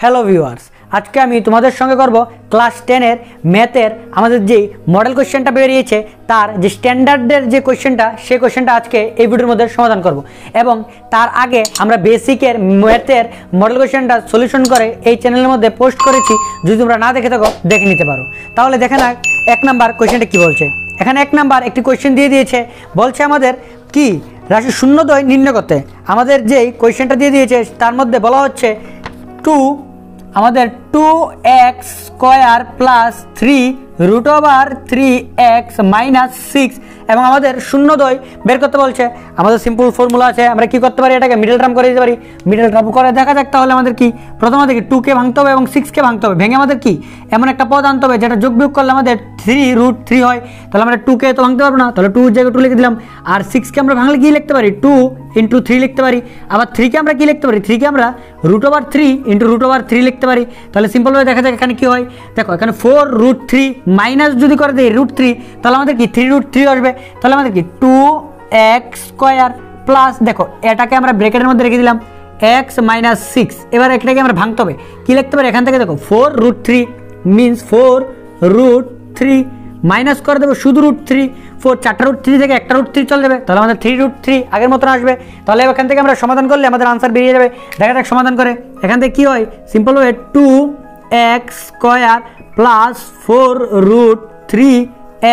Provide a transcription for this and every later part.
Hello viewers আজকে আমি তোমাদের সঙ্গে করব ক্লাস টেনের ম্যাথের আমাদের যেই মডেল কোশ্চেনটা বেরিয়েছে, তার যে স্ট্যান্ডার্ডের যে কোশ্চেনটা সেই কোশ্চেনটা আজকে এই ভিডিওর মধ্যে সমাধান করব। এবং তার আগে আমরা বেসিকের ম্যাথের মডেল কোশ্চেনটা সলিউশন করে এই চ্যানেলের মধ্যে পোস্ট করেছি। যদি তোমরা না দেখে থাকো, দেখে নিতে পারো। তাহলে দেখে না এক নাম্বার কোশ্চেনটা কি বলছে? এখানে এক নাম্বার একটি কোশ্চেন দিয়ে দিয়েছে। বলছে আমাদের কি? রাশি শূন্যদয় নির্ণয় করতে। আমাদের যেই কোয়েশ্চেনটা দিয়ে দিয়েছে, তার মধ্যে বলা হচ্ছে টু আমাদের two x square plus three root over three x minus six এবং আমাদের শূন্যদয় বের করতে বলছে। আমাদের সিম্পল ফর্মুলা আছে, আমরা কি করতে পারি এটাকে মিডল টার্ম করে দিতে পারি? মিডল টার্ম করে দেখা যাক তাহলে আমাদের কি? প্রথমত কি টুকে ভাঙতে হবে এবং সিক্সকে ভাঙতে হবে। ভেঙে আমাদের কি? এমন একটা পদ আনতে হবে যেটা যোগ বিয়োগ করলে আমাদের থ্রি রুট থ্রি হয়। তাহলে আমরা টুকে তো ভাঙতে পারব না। তাহলে টু জায়গায় টু লিখে দিলাম। আর সিক্সকে আমরা ভাঙলে কি লিখতে পারি? টু ইন্টু থ্রি লিখতে পারি। আবার থ্রিকে আমরা কি লিখতে পারি? থ্রিকে আমরা root over three into root over three লিখতে পারি। তাহলে সিম্পলভাবে দেখা যাক এখানে কি হয়। দেখো, এখানে ফোর রুট থ্রি মাইনাস যদি করে দিই রুট থ্রি তাহলে আমাদের কি থ্রি রুট থ্রি আসবে? তাহলে আমাদের কি টু এক্স স্কোয়ার প্লাস দেখো, এটাকে আমরা ব্রেকেটের মধ্যে রেখে দিলাম এক্স মাইনাস সিক্স এবার এটাকে আমরা ভাঙতে হবে। কী লিখতে পারি এখান থেকে দেখো four root three means four root three minus করে দেবো শুধু রুট থ্রি ফোর চারটা রুট থ্রি থেকে একটা রুট থ্রি চলে যাবে। তাহলে আমাদের থ্রি রুট থ্রি আগের মতন আসবে। তাহলে এখান থেকে আমরা সমাধান করলে আমাদের আনসার বেরিয়ে যাবে। দেখা যাক সমাধান করে। এখান থেকে কী হয়? Simple way two x square plus four root three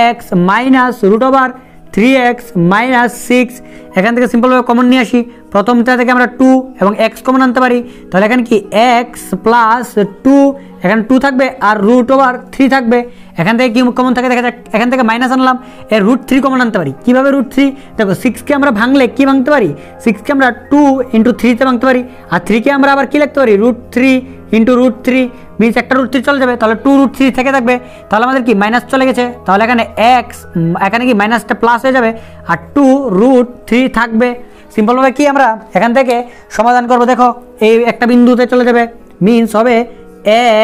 x minus root over three x minus six এখান থেকে সিম্পলভাবে কমন নিয়ে আসি। প্রথমটা থেকে আমরা টু এবং এক্স কমন আনতে পারি। তাহলে এখানে কি? এক্স প্লাস টু এখানে টু থাকবে আর রুট ওভার থ্রি থাকবে। এখান থেকে কি কমন থাকে? দেখা যাক। এখান থেকে মাইনাস আনলাম। এর রুট থ্রি কমন আনতে পারি। কীভাবে রুট থ্রি দেখো সিক্সকে আমরা ভাঙলে কী ভাঙতে পারি? সিক্সকে আমরা টু ইন্টু থ্রিতে ভাঙতে পারি। আর থ্রিকে আমরা আবার কী লিখতে পারি? Root three into root three means একটা রুট থ্রি চলে যাবে, তাহলে টু রুট থ্রি থেকে থাকবে, তাহলে আমাদের কি মাইনাস চলে গেছে? তাহলে এখানে এক্স এখানে কি মাইনাসটা প্লাস হয়ে যাবে, আর টু রুট থ্রি থাকবে। সিম্পলভাবে কি আমরা এখান থেকে সমাধান করব? দেখো, এই একটা বিন্দুতে চলে যাবে। মিনস হবে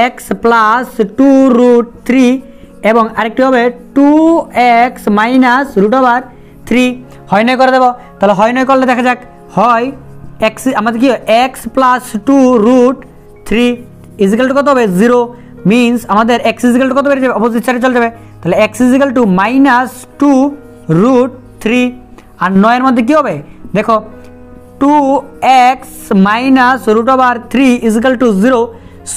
x plus two root three এবং আরেকটি হবে two x minus root over three হয় নয় করে দেবো। তাহলে হয় নয় করলে দেখা যাক, হয় এক্স আমাদের কি x plus two root three is equal to কত হবে? জিরো মিনস আমাদের এক্স ইজিক্যাল টু কত বেড়ে যাবে অপোজিট সাইডে চলে যাবে। তাহলে x is equal to minus two root three আর নয়ের মধ্যে কী হবে? দেখো two x minus root over three is equal to zero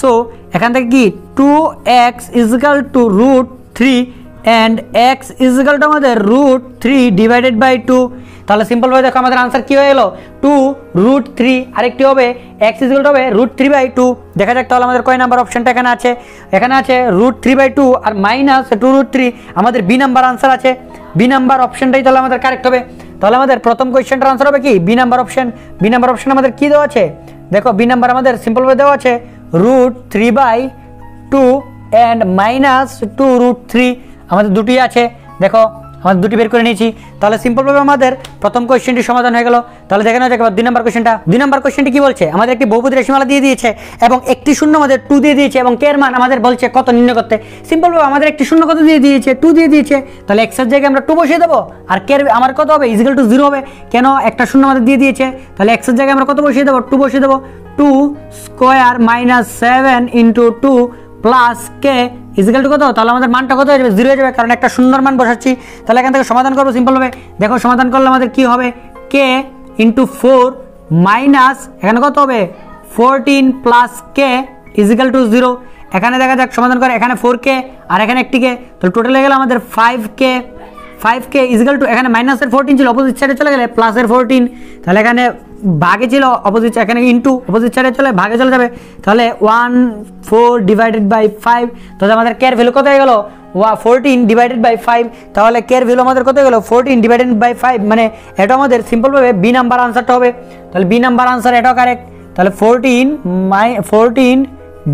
so এখান থেকে কি? Two x is equal to root three and x is equal to আমাদের root three divided by two তাহলে সিম্পলভাবে দেখো আমাদের আনসার কী হয়ে গেলো টু রুট থ্রি আরেকটি হবে এক্স ইজিক্যাল হবে রুট থ্রি বাই টু দেখা যাক তাহলে আমাদের কয় নাম্বার অপশনটা এখানে আছে? এখানে আছে রুট থ্রি বাই টু আর মাইনাস টু রুট থ্রি আমাদের বি নাম্বার আনসার আছে। বি নাম্বার অপশনটাই তাহলে আমাদের কারেক্ট হবে। তাহলে আমাদের প্রথম কোয়েশ্চেনটার আনসার হবে কি? B number option B number option আমাদের কী দেওয়া আছে? দেখো বি নাম্বার আমাদের সিম্পলভাবে দেওয়া আছে root three by two and minus two root three আমাদের দুটি আছে। দেখো আমাদের দুটি বের করে নিয়েছি। তাহলে সিম্পলভাবে আমাদের প্রথম কোয়েশ্চেনটি সমাধান হয়ে গেল। তাহলে দেখে নেওয়া যাক এবার দুই নম্বর কোয়েশ্চেনটা দুই নম্বর কোয়েশ্চেনটি কি বলছে? আমাদের একটি বহুপতি রাশিমালা দিয়ে দিয়েছে এবং একটি শূন্য আমাদের টু দিয়ে দিয়েছে এবং কের মান আমাদের বলছে কত নির্ণয় করতে। সিম্পলভাবে আমাদের একটি শূন্য কত দিয়ে দিয়েছে? টু দিয়ে দিয়েছে। তাহলে এক্সের জায়গায় আমরা টু বসিয়ে দেবো। আর কের আমার কত হবে? ইজিক্যাল টু জিরো হবে। কেন? একটা শূন্য আমাদের দিয়ে দিয়েছে। তাহলে এক্সের জায়গায় আমরা কত বসিয়ে দেবো? টু বসিয়ে দেবো। Two square minus seven into two plus k is equal to কত? তাহলে আমাদের মানটা কত হয়ে যাবে? জিরো যাবে, কারণ একটা সুন্দর মান বসাচ্ছি। তাহলে এখান থেকে সমাধান করব সিম্পলভাবে দেখো, সমাধান করলে আমাদের কি হবে? কে ইন্টু ফোর মাইনাস এখানে কত হবে? Fourteen plus k is equal to zero এখানে দেখা যাক, সমাধান করে, এখানে ফোর কে আর এখানে একটি কে তাহলে টোটাল হয়ে গেল আমাদের five k five k is equal to এখানে মাইনাসের ফোরটিন ছিল অপোজিট সাইডে চলে গেলে প্লাসের ফোরটিন তাহলে এখানে ভাগে ছিল অপোজিট এখানে ইন্টু অপোজিট সাইডে চলে, ভাগে চলে যাবে। তাহলে one four divided by five তাহলে আমাদের কেয়ার ভ্যালু কত হয়ে গেলো? ওয়া ফোরটিন ডিভাইডেড বাই ফাইভ তাহলে কেয়ার ভ্যালু আমাদের কত গেলো? ফোরটিন ডিভাইডেড বাই ফাইভ মানে এটা আমাদের সিম্পলভাবে বি নাম্বার আনসারটা হবে। তাহলে বি নাম্বার আনসার এটাও কারেক্ট তাহলে ফোরটিন মাই ফোরটিন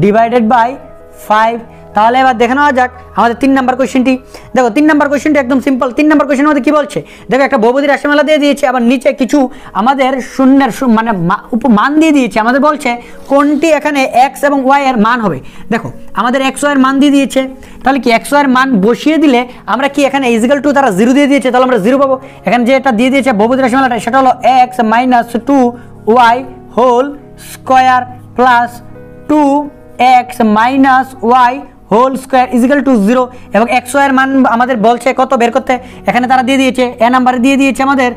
ডিভাইডেড বাই ফাইভ তাহলে এবার দেখে নেওয়া যাক আমাদের তিন নাম্বার কোয়েশ্চেনটি দেখো, তিন নাম্বার কোয়েশ্চেনটি একদম সিম্পল তিন নাম্বার কোয়েশ্চেন আমাদের কী বলছে? দেখো, একটা বহুপতি রাশিমালা দিয়ে দিয়েছে, আবার নিচে কিছু আমাদের শূন্যের মানে মান দিয়ে দিয়েছে। আমাদের বলছে কোনটি এখানে এক্স এবং ওয়াই এর মান হবে? দেখো, আমাদের এক্স ওয়াই এর মান দিয়ে দিয়েছে। তাহলে কি এক্স ওয়াই এর মান বসিয়ে দিলে আমরা কি এখানে ইজিক্যাল টু তারা জিরো দিয়ে দিয়েছে? তাহলে আমরা জিরো পাবো। এখানে যে এটা দিয়ে দিয়েছে বহুপতি রাশিমালাটা সেটা হলো x minus two y whole square plus two x minus y whole square is equal to zero এবং এক্স ওয়াইয়ের মান আমাদের বলছে কত বের করতে? এখানে তারা দিয়ে দিয়েছে এ নাম্বারে দিয়ে দিয়েছে আমাদের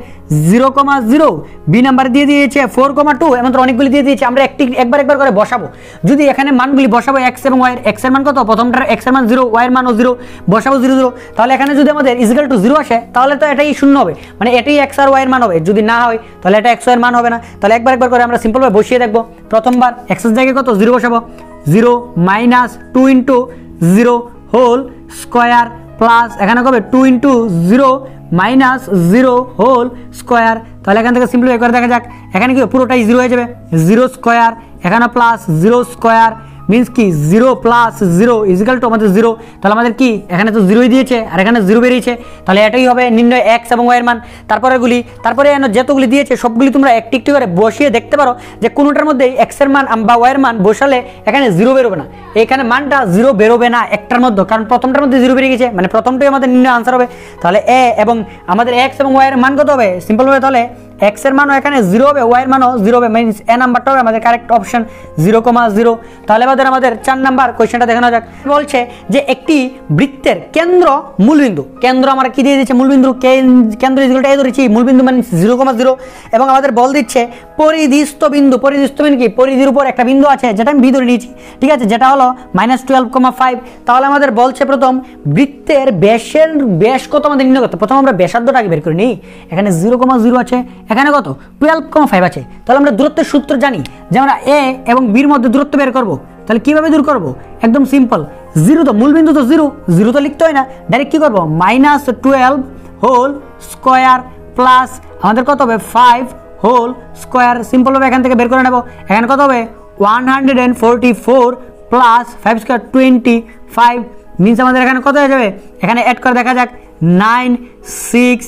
জিরো কমা জিরো বি নাম্বারে দিয়ে দিয়েছে ফোর কমা টু এমন অনেকগুলি দিয়ে দিয়েছে, আমরা একটি একবার একবার করে বসাবো। যদি এখানে মানগুলি বসাবো এক্স এবং ওয়াইয়ের এক্সের মান কত? প্রথমটার এক্সের মান জিরো ওয়াইয়ের মানও জিরো বসাবো জিরো জিরো তাহলে এখানে যদি আমাদের ইজিক্যাল টু জিরো আসে, তাহলে তো এটাই শূন্য হবে। মানে এটাই এক্স আর ওয়াইয়ের মান হবে। যদি না হয়, তাহলে এটা এক্স ওয়াইয়ের মান হবে না। তাহলে একবার একবার করে আমরা সিম্পলভাবে বসিয়ে দেখব। প্রথমবার এক্সের জায়গায় কত? জিরো বসাবো। Zero minus two into zero whole square plus, এখানে কবে? Two into zero minus zero whole square. তাহলে এখান থেকে সিম্পলি করে দেখা যাক। এখানে কি পুরোটাই জিরো হয়ে যাবে। জিরো স্কোয়ার, এখানে প্লাস জিরো স্কোয়ার মিন্স কি zero plus zero is equal to আমাদের জিরো তাহলে আমাদের কি? এখানে তো জিরোই দিয়েছে, আর এখানে জিরো বেরিয়েছে, তাহলে এটাই হবে নির্ণয় এক্স এবং ওয়াইয়ের মান। তারপরে গুলি তারপরে এখানে যতগুলি দিয়েছে, সবগুলি তোমরা একটি একটি করে বসিয়ে দেখতে পারো যে কোনোটার মধ্যে এক্সের মান বা ওয়াইয়ের মান বসালে এখানে জিরো বেরোবে না। এখানে মানটা জিরো বেরোবে না একটার মধ্যে, কারণ প্রথমটার মধ্যে জিরো বেরিয়ে গেছে মানে প্রথমটাই আমাদের নির্ণয় আনসার হবে। তাহলে এ এবং আমাদের এক্স এবং ওয়াইয়ের মান কত হবে? সিম্পলভাবে তাহলে এক্সের মানও এখানে জিরো হবে ওয়াই এর মানও জিরো হবে মিনস এ নাম্বারটা হবে আমাদের correct option zero comma zero তাহলে আমাদের আমাদের চার নাম্বার কোয়েশ্চেনটা দেখানো যাক। বলছে যে একটি বৃত্তের কেন্দ্র মূলবিন্দু। কেন্দ্র আমরা কি দিয়ে দিচ্ছে? মূলবিন্দু কেন্দ্র যেগুলোটা এই ধরেছি, মূলবিন্দু মানে জিরো কমা জিরো এবং আমাদের বল দিচ্ছে পরিদিষ্ট বিন্দু। পরিদিষ্ট বিন্দু কি? পরিধির উপর একটা বিন্দু আছে, যেটা আমি ভিতরে নিয়েছি। ঠিক আছে? যেটা হলো মাইনাস টুয়েলভ কমা ফাইভ তাহলে আমাদের বলছে প্রথম বৃত্তের ব্যাসের ব্যাস কত আমাদের নির্ণয় করতে প্রথম আমরা ব্যাসার্ধটা আগে বের করে নিই। এখানে জিরো কমা জিরো আছে এখানে কত? টুয়েলভ কমা ফাইভ আছে। তাহলে আমরা দূরত্বের সূত্র জানি, যে আমরা এ এবং বির মধ্যে দূরত্ব বের করব। তাহলে কীভাবে দূর করব? একদম সিম্পল জিরো তো মূলবিন্দু তো জিরো জিরো তো লিখতে হয় না। ডাইরেক্ট কী করব? Minus twelve whole square plus আমাদের কত হবে? ফাইভ হোল স্কোয়ার সিম্পলভাবে এখান থেকে বের করে নেব। এখানে কত হবে? One hundred and forty four plus five square twenty five means আমাদের এখানে কত হয়ে যাবে? এখানে অ্যাড করে দেখা যাক। নাইন সিক্স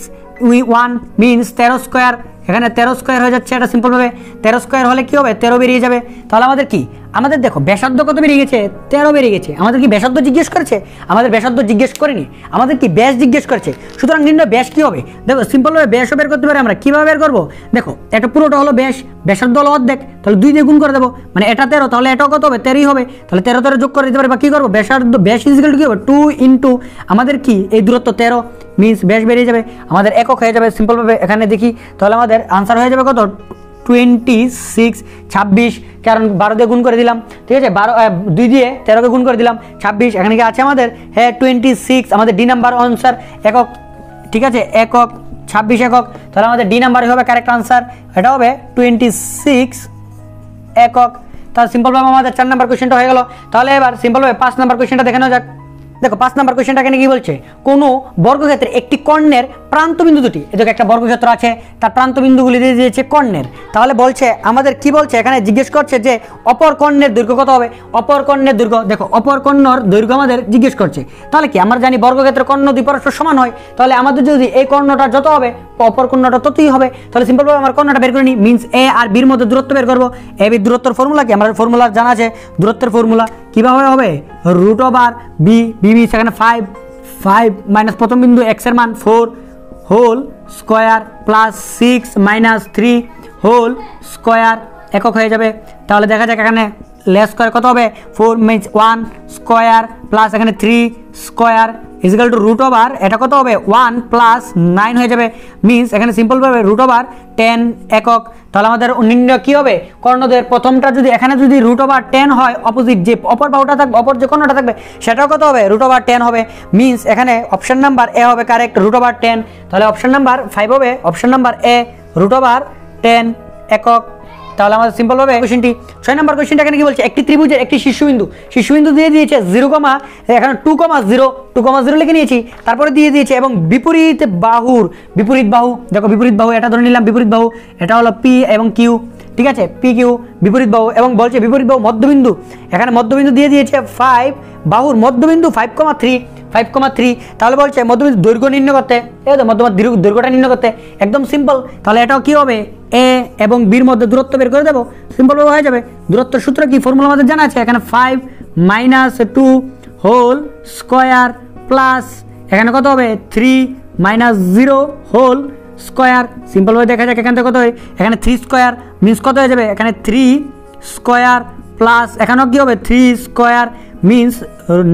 উই ওয়ান মিনস তেরো স্কোয়ার এখানে তেরো স্কোয়ার হয়ে যাচ্ছে, এটা সিম্পলভাবে তেরো স্কোয়ার হলে কী হবে? তেরো বেরিয়ে যাবে। তাহলে আমাদের কি? আমাদের দেখো, ব্যাসার্ধ কত বেরিয়ে গেছে? তেরো বেরিয়ে গেছে। আমাদের কি ব্যাসার্ধ জিজ্ঞেস করেছে? আমাদের ব্যাসার্ধ জিজ্ঞেস করেনি। আমাদের কি ব্যাস জিজ্ঞেস করেছে? সুতরাং নির্ণয় ব্যাস কী হবে? দেখো সিম্পলভাবে ব্যাসও বের করতে পারি আমরা। কীভাবে বের করব? দেখো এটা পুরোটা হলো ব্যাস। ব্যাসার্ধ হলো অর্ধেক। তাহলে দুই দিয়ে গুণ করে দেবো। মানে এটা তেরো, তাহলে এটাও কত হবে? তেরোই হবে। তাহলে তেরো তেরো যোগ করে দিতে পারি বা কী করব? ব্যাসার্ধ, ব্যাস ইজিক্যাল কী হবে? টু ইন্টু আমাদের কি এই দূরত্ব তেরো? মিনস ব্যাস বেরিয়ে যাবে। আমাদের একক হয়ে যাবে সিম্পলভাবে এখানে দেখি। তাহলে আমাদের আনসার হয়ে যাবে কত? টোয়েন্টি সিক্স, ছাব্বিশ। কারণ বারো দিয়ে গুণ করে দিলাম। ঠিক আছে? বারো দুই দিয়ে তেরোকে গুণ করে দিলাম, ছাব্বিশ। এখানে কি আছে আমাদের? হ্যাঁ টোয়েন্টি সিক্স, আমাদের ডি নাম্বার আনসার একক। ঠিক আছে? একক, ছাব্বিশ একক। তাহলে আমাদের ডি নাম্বারই হবে কারেক্ট আনসার এটা হবে টোয়েন্টি সিক্স একক। তাহলে সিম্পলভাবে আমাদের চার নাম্বার কোয়েশ্চেনটা হয়ে গেল। তাহলে এবার সিম্পলভাবে পাঁচ নাম্বার কোয়েশ্চেনটা দেখে নেওয়া যাক। দেখো, পাঁচ নাম্বার কোয়েশ্চেনটা এখানে কি বলছে? কোন বর্গক্ষেত্রে একটি কর্ণের প্রান্তবিন্দু দুটি এদিকে একটা বর্গক্ষেত্র আছে, তার প্রান্তবিন্দুগুলি দিয়ে দিয়েছে কর্ণের। তাহলে বলছে, আমাদের কি বলছে? এখানে জিজ্ঞেস করছে যে, অপর কর্ণের দৈর্ঘ্য কত হবে? অপর কর্ণের দৈর্ঘ্য, দেখো, অপর কর্ণর দৈর্ঘ্য আমাদের জিজ্ঞেস করছে। তাহলে কি, আমরা জানি বর্গক্ষেত্রে কর্ণ দুই পরস্পর সমান হয়, তাহলে আমাদের যদি এই কর্ণটা যত হবে অপর কর্ণটা ততই হবে। তাহলে সিম্পলভাবে আমার কর্ণটা বের করে নিই মিনস এ আর বির মধ্যে দূরত্ব বের করব। এ বির দূরত্বের ফর্মুলা কি? আমার ফর্মুলা জানা আছে। দূরত্বের ফর্মুলা কীভাবে হবে? রুট ওভার বি বিবি সেখানে ফাইভ ফাইভ মাইনাস প্রথম বিন্দু এক্সের মান four whole square plus six minus three whole square একক হয়ে যাবে। তাহলে দেখা যাক এখানে লেস স্কোয়ার কত হবে? Four means one square plus এখানে three square is equal to root over এটা কত হবে? ওয়ান প্লাস নাইন হয়ে যাবে। মিনস এখানে সিম্পলভাবে রুট ওভার টেন একক। তাহলে আমাদের নির্ণয় কী হবে? কর্ণদের প্রথমটা যদি এখানে যদি রুট ওভার টেন হয় অপোজিট যে অপর বাহুটা থাকবে, অপর যে কর্ণটা থাকবে, সেটাও কত হবে? রুট ওভার টেন হবে। মিনস এখানে অপশন নাম্বার এ হবে কারেক্ট রুট ওভার টেন তাহলে অপশন নাম্বার ফাইভ হবে option number A root over ten একক। তাহলে আমাদের সিম্পল সিম্পলভাবে কোশ্চেনটি ছয় নম্বর কোশ্চেনটা এখানে কি বলছে? একটি ত্রিভুজের একটি শীর্ষবিন্দু শীর্ষবিন্দু দিয়ে দিয়েছে জিরো কমা এখানে two comma zero two comma zero লিখে নিয়েছি। তারপরে দিয়ে দিয়েছে এবং বিপরীত বাহুর, বিপরীত বাহু, দেখো বিপরীত বাহু, এটা ধরে নিলাম বিপরীত বাহু, এটা হলো পি এবং কিউ ঠিক আছে? পি কিউ বিপরীত বাহু এবং বলছে বিপরীত বাহু মধ্যবিন্দু। এখানে মধ্যবিন্দু দিয়ে দিয়েছে ফাইভ বাহুর মধ্যবিন্দু five comma three five comma three তাহলে বলছে মধ্যবিন্দু দৈর্ঘ্য নির্ণয় করতে। এই তো মধ্যমা দৈর্ঘ্যটা নির্ণয় করতে। একদম সিম্পল তাহলে এটাও কী হবে? এ এবং বির মধ্যে দূরত্ব বের করে দেবো। সিম্পলভাবে হয়ে যাবে। দূরত্ব সূত্র কি? ফর্মুলা আমাদের জানা আছে। এখানে five minus two whole square plus এখানে কত হবে? Three minus zero whole square সিম্পলভাবে দেখা যাক এখান থেকে কত হয়। এখানে থ্রি স্কোয়ার মিনস কত হয়ে যাবে? এখানে থ্রি স্কোয়ার প্লাস এখানেও কী হবে? Three square means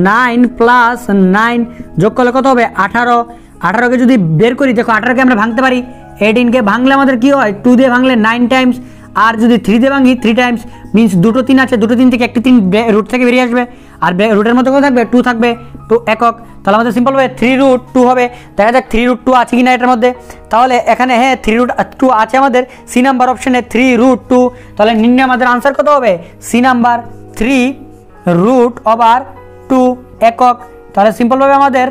nine plus nine যোগ করলে কত হবে? আঠারো। আঠারোকে যদি বের করি, দেখো আঠারোকে আমরা ভাঙতে পারি। এইটিনকে ভাঙলে আমাদের কী হয়? টু দিয়ে ভাঙলে নাইন টাইমস আর যদি থ্রি দিয়ে ভাঙি থ্রি টাইমস মিন্স দুটো তিন আছে, দুটো তিন থেকে একটি তিন রুট থেকে বেরিয়ে আসবে। আর রুটের মধ্যে কত থাকবে? টু থাকবে। টু একক। তাহলে আমাদের সিম্পল হবে থ্রি রুট টু হবে। দেখা যাক থ্রি রুট টু আছে কি না এটার মধ্যে। তাহলে এখানে হ্যাঁ থ্রি রুট টু আছে আমাদের। সি নাম্বার অপশানে থ্রি রুট টু তাহলে নিম্নে আমাদের আনসার কত হবে? C number three root over two একক। তাহলে সিম্পলভাবে আমাদের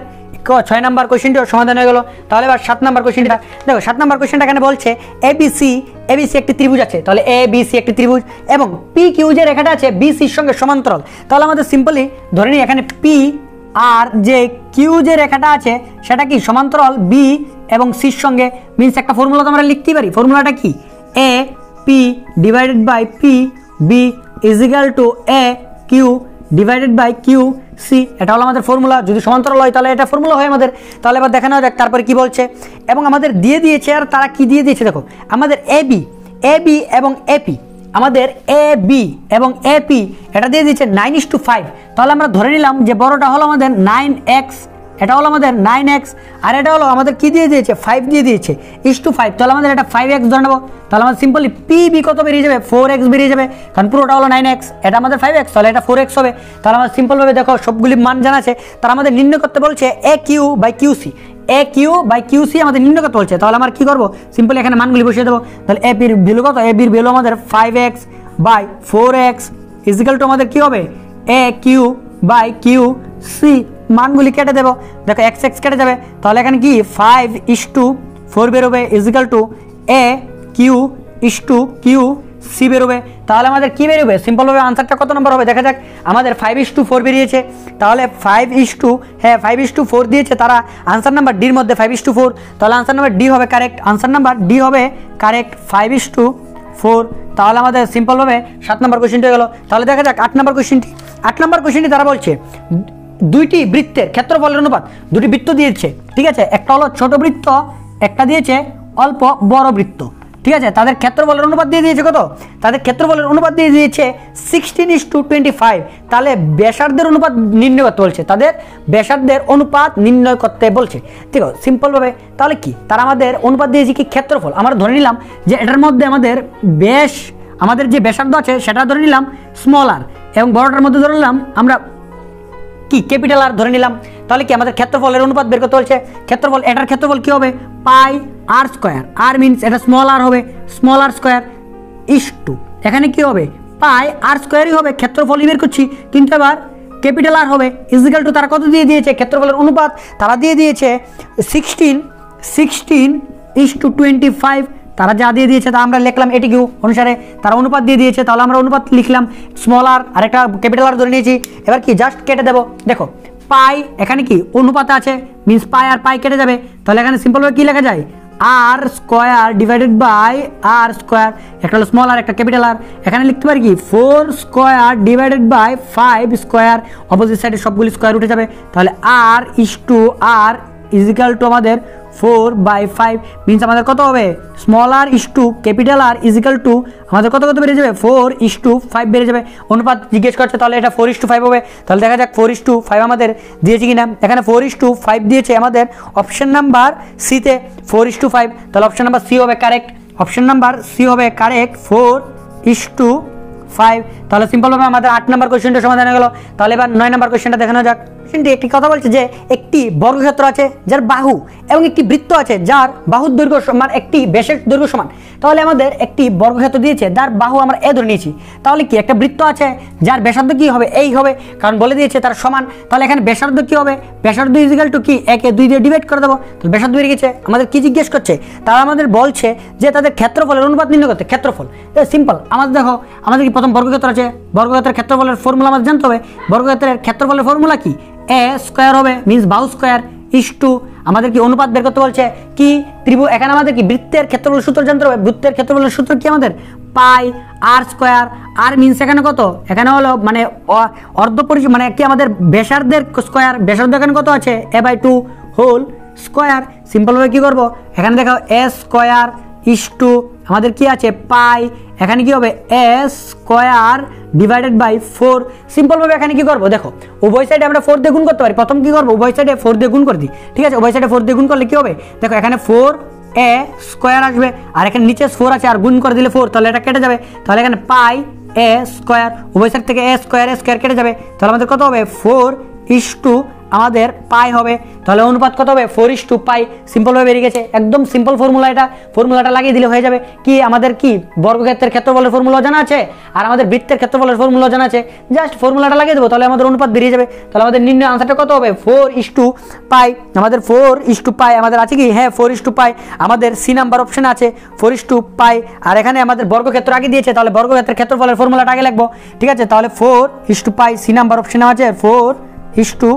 ছয় নাম্বার কোয়েশ্চেনটিও সমাধান হয়ে গেল। তাহলে এবার সাত নাম্বার কোয়েশ্চেনটা দেখো, সাত নাম্বার কোয়েশ্চেনটা এখানে বলছে এবিসি এবিসি একটি ত্রিভুজ আছে। তাহলে এ বিসি একটি ত্রিভুজ এবং পি কিউ যে রেখাটা আছে বিসির সঙ্গে সমান্তরাল। তাহলে আমাদের সিম্পলি ধরে নিই এখানে পি আর যে কিউ যে রেখাটা আছে, সেটা কি সমান্তরাল? বি এবং সির সঙ্গে। মিনস একটা ফর্মুলা তো আমরা লিখতেই পারি। ফর্মুলাটা কি? A P divided by P B is equal to A Q divided by Q C এটা হলো আমাদের ফর্মুলা যদি সমান্তরাল হয়, তাহলে এটা ফর্মুলা হয় আমাদের। তাহলে এবার দেখানো যাক তারপরে কি বলছে। এবং আমাদের দিয়ে দিয়েছে, আর তারা কি দিয়ে দিয়েছে দেখো। আমাদের এ বি এ বি এবং এপি আমাদের এ বি এবং এপি এটা দিয়ে দিয়েছে নাইন ইস টু ফাইভ তাহলে আমরা ধরে নিলাম যে বড়টা হলো আমাদের নাইন এক্স এটা হলো আমাদের নাইন এক্স আর এটা হলো আমাদের কি দিয়ে দিয়েছে? ফাইভ দিয়ে দিয়েছে। ইস টু ফাইভ তাহলে আমাদের এটা ফাইভ এক্স ধরে নেব। তাহলে আমাদের সিম্পলি পি বি কত বেরিয়ে যাবে? ফোর এক্স বেরিয়ে যাবে। কারণ পুরোটা হলো নাইন এক্স এটা আমাদের ফাইভ এক্স তাহলে এটা ফোর এক্স হবে। তাহলে আমাদের সিম্পলভাবে দেখো, সবগুলি মান জানা আছে। তারা আমাদের নির্ণয় করতে বলছে A Q by Q C A Q by Q C আমাদের নির্ণয় করতে বলছে। তাহলে আমরা কি করব? সিম্পলি এখানে মানগুলি বসিয়ে দেবো। তাহলে এ বির ভ্যালু কত? এ বির ভ্যালু আমাদের five x by four x is equal to আমাদের কি হবে? A Q by Q C মানগুলি কেটে দেবো। দেখো এক্স এক্স কেটে যাবে। তাহলে এখানে কি? ফাইভ ইস টু ফোর বেরোবে is equal to A Q is to Q C বেরোবে। তাহলে আমাদের কী বেরোবে? সিম্পলভাবে আনসারটা কত নম্বর হবে? দেখা যাক। আমাদের ফাইভ ইস টু ফোর বেরিয়েছে। তাহলে ফাইভ ইস টু হ্যাঁ ফাইভ ইস টু ফোর দিয়েছে তারা। আনসার নাম্বার ডির মধ্যে ফাইভ ইস টু ফোর তাহলে আনসার নাম্বার ডি হবে কারেক্ট আনসার নাম্বার ডি হবে correct five is to four তাহলে আমাদের সিম্পলভাবে সাত নম্বর কোশ্চেনটি হয়ে গেল। তাহলে দেখা যাক, আট নম্বর কোশ্চেনটি আট নম্বর কোশ্চেনটি তারা বলছে দুইটি বৃত্তের ক্ষেত্রফলের অনুপাত, দুটি বৃত্ত দিয়েছে, ঠিক আছে? একটা হলো ছোট বৃত্ত, একটা দিয়েছে অল্প বড় বৃত্ত, ঠিক আছে? তাদের ক্ষেত্রফলের অনুপাত দিয়ে দিয়েছে কত? তাদের ক্ষেত্রফলের অনুপাত দিয়ে দিয়েছে sixteen is to twenty five তাহলে ব্যাসার্ধের অনুপাত নির্ণয় করতে বলছে, তাদের ব্যাসার্ধের অনুপাত নির্ণয় করতে বলছে। ঠিক আছে সিম্পলভাবে তাহলে কি? তারা আমাদের অনুপাত দিয়েছে কি ক্ষেত্রফল? আমরা ধরে নিলাম যে এটার মধ্যে আমাদের ব্যাস, আমাদের যে ব্যাসার্ধ আছে, সেটা ধরে নিলাম স্মল আর এবং বড়টার মধ্যে ধরে নিলাম আমরা কি ক্যাপিটাল আর ধরে নিলাম? তাহলে কি আমাদের ক্ষেত্রফলের অনুপাত বের করতে বলছে? ক্ষেত্রফল, এটার ক্ষেত্রফল কী হবে? Pi r square r means এটা স্মল আর হবে। Small r square is to এখানে কি হবে? পাই আর স্কোয়ারই হবে। ক্ষেত্রফলই বের করছি। কিন্তু এবার ক্যাপিটাল আর হবে। ইজিক্যাল টু তারা কত দিয়ে দিয়েছে? ক্ষেত্রফলের অনুপাত তারা দিয়ে দিয়েছে sixteen sixteen is to twenty five তারা যা দিয়ে দিয়েছে তা আমরা লিখলাম এটি কিউ অনুসারে তারা অনুপাত দিয়ে দিয়েছে, তাহলে আমরা অনুপাত লিখলাম স্মল আর আরেকটা ক্যাপিটাল আর ধরে নিয়েছি। এবার কি জাস্ট কেটে দেবো। দেখো, পাই, এখানে কি, অনুপাত আছে মিন্স পাই আর পাই কেটে যাবে। তাহলে এখানে সিম্পলভাবে কী লেখা যায়? R square divided by r square একটা হলো স্মল আর একটা ক্যাপিটাল আর এখানে লিখতে পারি কি four square divided by five square opposite সাইডে সবগুলি স্কোয়ার উঠে যাবে। তাহলে r is to r equal to আমাদের ফোর বাই ফাইভ মিনস আমাদের কত হবে? Small r is to capital r equal to আমাদের কত কত বেড়ে যাবে? ফোর ইস টু ফাইভ বেড়ে যাবে। অনুপাত জিজ্ঞেস করছে, তাহলে এটা ফোর ইস টু ফাইভ হবে। তাহলে দেখা যাক ফোর ইস টু ফাইভ আমাদের দিয়েছে কি না এখানে ফোর ইস টু ফাইভ দিয়েছে আমাদের অপশন নাম্বার সিতে ফোর ইস টু ফাইভ তাহলে অপশন নাম্বার সি হবে কারেক্ট অপশন নাম্বার সি হবে correct four is to five তাহলে সিম্পলভাবে আমাদের আট নম্বর কোয়েশ্চেনটা সমাধান হয়ে গেল। তাহলে এবার নয় নম্বর কোয়েশ্চেনটা দেখানো যাক। কোয়েশ্চেনটি একটি কথা বলছে যে একটি বর্গক্ষেত্র আছে যার বাহু এবং একটি বৃত্ত আছে যার বাহুর দৈর্ঘ্য সমান একটি বেশের দৈর্ঘ্য সমান। তাহলে আমাদের একটি বর্গক্ষেত্র দিয়েছে, যার বাহু আমরা এ ধরে নিয়েছি। তাহলে কি একটা বৃত্ত আছে যার ব্যাসার্ধ কি হবে? এই হবে। কারণ বলে দিয়েছে তার সমান। তাহলে এখানে ব্যাসার্ধ কি হবে? ব্যাসার্ধ ইজিক্যাল টু কি? একে দুই দিয়ে ডিভাইড করে দেবো। তাহলে ব্যাসার্ধ বেরিয়ে গেছে। আমাদের কি জিজ্ঞেস করছে? তারা আমাদের বলছে যে তাদের ক্ষেত্রফলের অনুপাত নির্ণয় করতে। ক্ষেত্রফল। সিম্পল আমাদের দেখো, আমাদের কি প্রথম বর্গক্ষেত্র আছে? বর্গক্ষেত্রের ক্ষেত্রফলের ফর্মুলা আমাদের জানতে হবে। বর্গক্ষেত্রের ক্ষেত্রফলের ফর্মুলা কি? এ স্কোয়ার হবে মিনস বাহু স্কোয়ার টু আমাদের কি অনুপাত বের করতে বলছে কি? ত্রিভু, এখানে আমাদের কি বৃত্তের ক্ষেত্রফল সূত্র জানতে হবে বৃত্তের ক্ষেত্রফলের সূত্র কি আমাদের? পাই, আর স্কোয়ার, আর মিনস এখানে কত? এখানে হলো মানে অর্ধ মানে কি আমাদের ব্যাসার্ধের স্কোয়ার, ব্যাসার্ধ এখানে কত আছে? A by two whole square. সিম্পলভাবে কী করব? এখানে দেখো এ স্কোয়ার টু আমাদের কি আছে? পাই। এখানে কি হবে? S square divided by four. সিম্পলভাবে এখানে কি করব? দেখো, উভয় সাইডে আমরা ফোর দিয়ে গুণ করতে পারি। প্রথম কি করব? উভয় সাইডে ফোর দিয়ে গুণ করে দিই। ঠিক আছে? উভয় সাইডে ফোর দিয়ে গুণ করলে কি হবে? দেখো, এখানে ফোর এ স্কোয়ার আসবে। আর এখানে নিচে ফোর আছে, আর গুণ করে দিলে ফোর, তাহলে এটা কেটে যাবে। তাহলে এখানে পাই এ স্কোয়ার, উভয় সাইড থেকে এ স্কোয়ার এ স্কোয়ার কেটে যাবে। তাহলে আমাদের কত হবে? ফোর ইস টু আমাদের পাই হবে। তাহলে অনুপাত কত হবে? ফোর ইস টু পাই সিম্পলভাবে বেরিয়ে গেছে। একদম সিম্পল ফর্মুলা এটা। ফর্মুলাটা লাগিয়ে দিলে হয়ে যাবে। কি? আমাদের কি? বর্গক্ষেত্রের ক্ষেত্রফলের ফর্মুলা জানা আছে? আর আমাদের বৃত্তের ক্ষেত্রফলের ফর্মুলা জানা আছে। জাস্ট ফর্মুলাটা লাগিয়ে দেবো, তাহলে আমাদের অনুপাত বেরিয়ে যাবে। তাহলে আমাদের নির্ণয় আনসারটা কত হবে? ফোর ইস টু পাই আমাদের ফোর ইস টু পাই আমাদের আছে কি? হ্যাঁ ফোর ইস টু পাই আমাদের সি নাম্বার অপশন আছে ফোর ইস টু পাই আর এখানে আমাদের বর্গক্ষেত্র আগে দিয়েছে, তাহলে বর্গক্ষেত্রের ক্ষেত্রফলের ফর্মুলাটা আগে লিখব। ঠিক আছে? তাহলে four is to pi C number option আছে। Four is to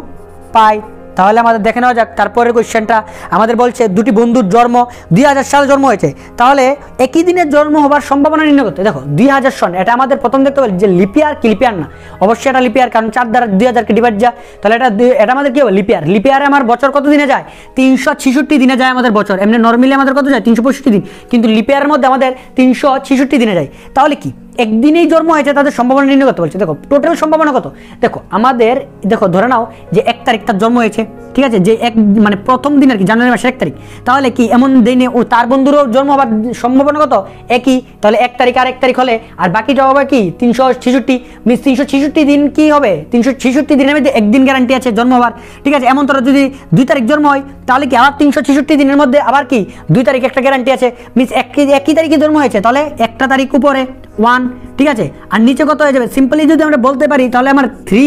pi. তাহলে আমাদের দেখে নেওয়া যাক, তারপরের কোয়েশ্চেনটা আমাদের বলছে, দুটি বন্ধুর জন্ম দুই হাজার সালে জন্ম হয়েছে। তাহলে একই দিনের জন্ম হবার সম্ভাবনা নির্ণয় করতে দেখো, দুই হাজার সন, এটা আমাদের প্রথম দেখতে পারি যে লিপিয়ার কি লিপিয়ার না। অবশ্যই এটা লিপিয়ার কারণ চার দ্বারা দুই হাজারকে ডিভাইড যায়। তাহলে এটা এটা আমাদের কি হবে? লিপিয়ার লিপিয়ারে আমার বছর কত দিনে যায়? তিনশো ছিষট্টি দিনে যায় আমাদের বছর। এমনি নর্মালি আমাদের কত যায়? তিনশো পঁয়ষট্টি দিন। কিন্তু লিপিয়ারের মধ্যে আমাদের তিনশো ছিষট্টি দিনে যায়। তাহলে কি? একদিনেই জন্ম হয়েছে, তাদের সম্ভাবনা নির্ণয় করতে বলছে। দেখো টোটাল সম্ভাবনা কত? দেখো, আমাদের, দেখো, ধরে নাও যে এক তারিখ তার জন্ম হয়েছে, ঠিক আছে? যে এক মানে প্রথম দিন আর কি, জানুয়ারি মাসের এক তারিখ? তাহলে কি এমন দিনে ও তার বন্ধুরও জন্ম হবার সম্ভাবনা কত? একই। তাহলে এক তারিখ আর এক তারিখ হলে, আর বাকিটা হবে কি? তিনশো ছেষট্টি। মিস, তিনশো ছেষট্টি দিন কি হবে? তিনশো ছেষট্টি দিনের মধ্যে একদিন গ্যারান্টি আছে জন্ম হবার, ঠিক আছে? এমন তোরা যদি দুই তারিখ জন্ম হয়, তাহলে কি আবার তিনশো ছেষট্টি দিনের মধ্যে আবার কি? দুই তারিখ একটা গ্যারান্টি আছে। মিস, একই একই তারিখে জন্ম হয়েছে, তাহলে একটা তারিখ উপরে। ওয়ান ঠিক আছে? আর নিচে কত হয়ে যাবে? সিম্পলি যদি আমরা বলতে পারি, তাহলে আমার থ্রি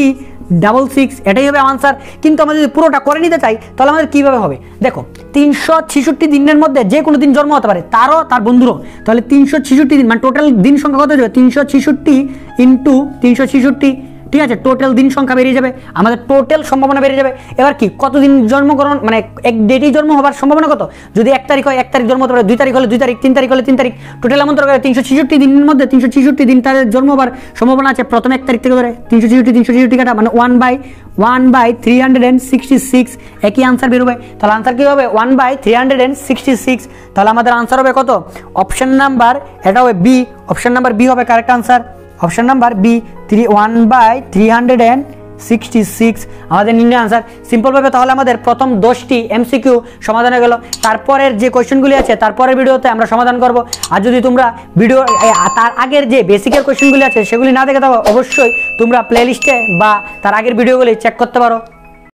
ডাবল সিক্স এটাই হবে আনসার কিন্তু আমরা যদি পুরোটা করে নিতে চাই, তাহলে আমাদের কীভাবে হবে? দেখো, তিনশো ছেষট্টি দিনের মধ্যে যে কোনো দিন জন্ম হতে পারে, তারও তার বন্ধুরও। তাহলে তিনশো ছেষট্টি দিন মানে টোটাল দিন সংখ্যা কত হয়ে যাবে? তিনশো ছেষট্টি ইন্টু তিনশো ছেষট্টি ঠিক আছে টোটাল দিন সংখ্যা বেরিয়ে যাবে, আমাদের টোটাল সম্ভাবনা বেরিয়ে যাবে। এবার কি, কতদিন জন্মগ্রহণ মানে এক ডেটেই জন্ম হবার সম্ভাবনা কত? যদি এক তারিখ হয়, এক তারিখ জন্ম হতে পারে, দুই তারিখ হলে দুই তারিখ, তিন তারিখ হলে তিন তারিখ। টোটাল ধরে তিনশো ছেষট্টি দিনের মধ্যে, তিনশো ছেষট্টি দিন তাদের জন্ম হবার সম্ভাবনা আছে প্রথম এক তারিখ থেকে ধরে। তিনশো ছেষট্টি তিনশো ছেষট্টি কাটা মানে one by one by three hundred and sixty six একই আনসার বেরোবে। তাহলে আনসার কী হবে? One by three hundred and sixty six তাহলে আমাদের আনসার হবে কত? অপশন নাম্বার এটা হবে বি অপশন নাম্বার বি হবে correct answer option number B three one by three hundred and sixty six আমাদের নির্ণয় আনসার সিম্পলভাবে তাহলে আমাদের প্রথম দশটি এমসিকিউ সমাধান হয়ে গেলো। তারপরের যে কোয়েশনগুলি আছে, তারপরের ভিডিওতে আমরা সমাধান করব। আর যদি তোমরা ভিডিও তার আগের যে বেসিকের কোয়েশনগুলি আছে, সেগুলি না দেখে থাকো, অবশ্যই তোমরা প্লেলিস্টে বা তার আগের ভিডিওগুলি চেক করতে পারো।